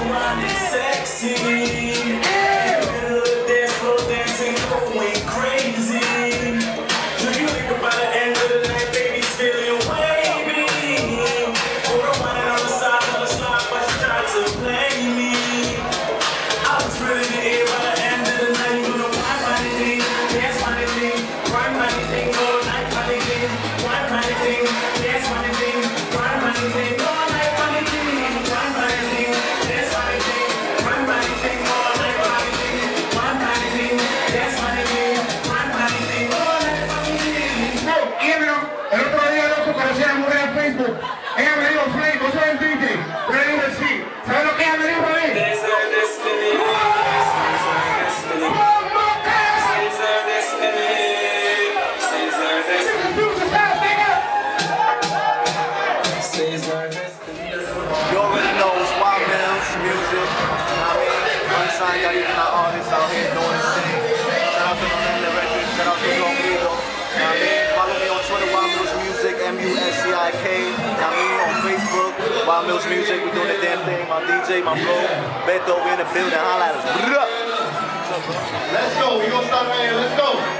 someone is sexy. son, got even an artist out here doing his thing. Shout out to my man The record. shout out to Long Lido. You know mean? Follow me on Twitter, Wild Mills Music, M-U-S-C-I-K. You know mean? On Facebook, Wild Mills Music, we doing the damn thing. My DJ, my bro, Beto, we in the building. Holla at us. Let's go, we gonna stop right here, let's go.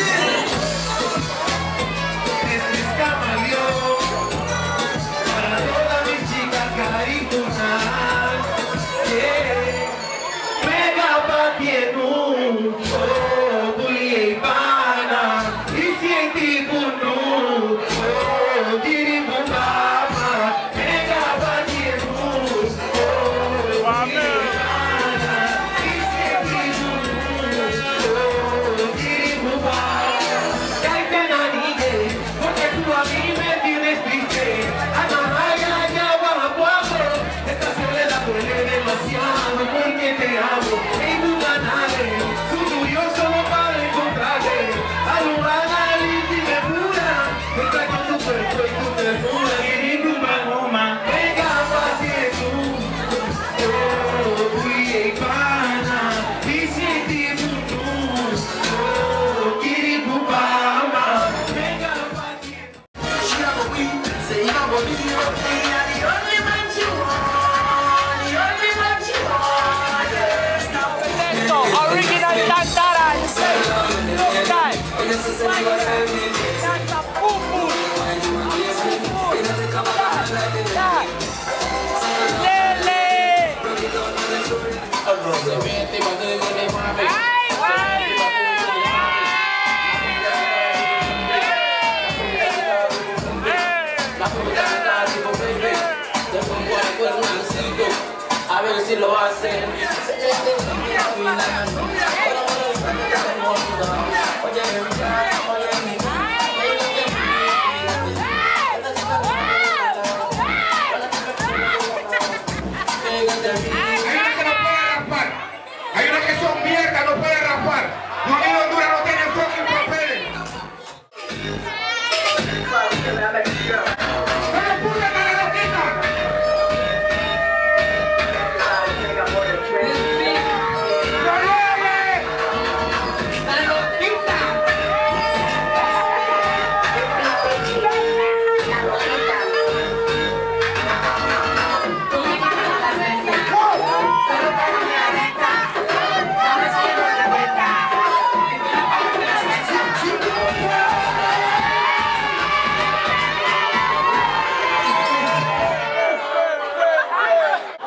Thank you.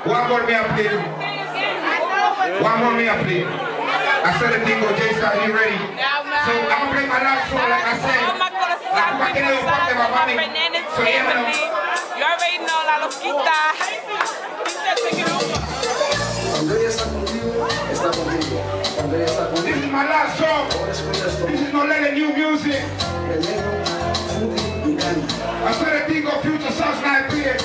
One more me up, please. One more me up, please. I said the thing go Jason, are you ready? So I'm gonna play my last song like I said. Oh my La cuba tiene dos partes, So yeah, man. You already know la loquita. Dice, take it over. Cuando ella está contigo, está contigo. Cuando ella está This is my last song. ahora escucha esto. This is no let new music. El negro, Fuji y Gana. I said the thing go future sounds like this.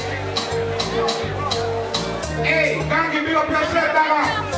mil apresentar.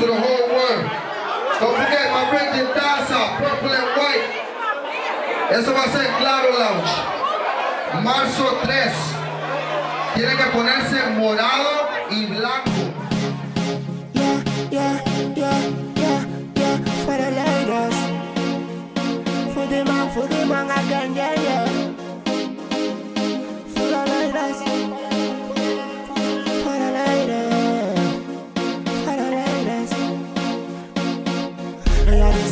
To the whole world. Don't forget my Bridget Daza, purple and white. Eso va a ser Claro Lounge. Marzo 3. Tiene que ponerse morado y blanco. Yeah, yeah, yeah, for the ladies. For the man, for the man again, yeah, yeah.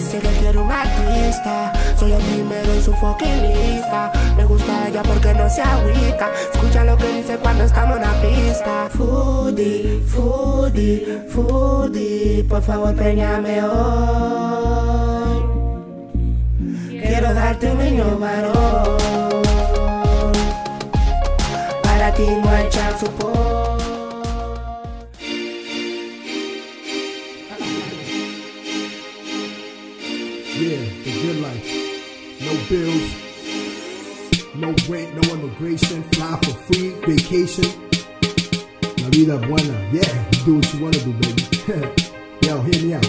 Dice que quiere un artista. Soy el primero en su fucking. Me gusta ella porque no se agüita. Escucha lo que dice cuando estamos en la pista. Foodie, foodie, foodie. Por favor, preñame hoy. Quiero darte un niño varón. Para ti no hay child No rent, no immigration, fly for free, vacation. La vida buena, yeah, do what you wanna do, baby. Yo, hear me out.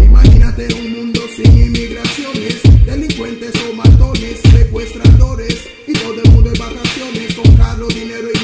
Imagínate un mundo sin inmigraciones, delincuentes o matones, secuestradores, y todo el mundo en vacaciones con carro, dinero y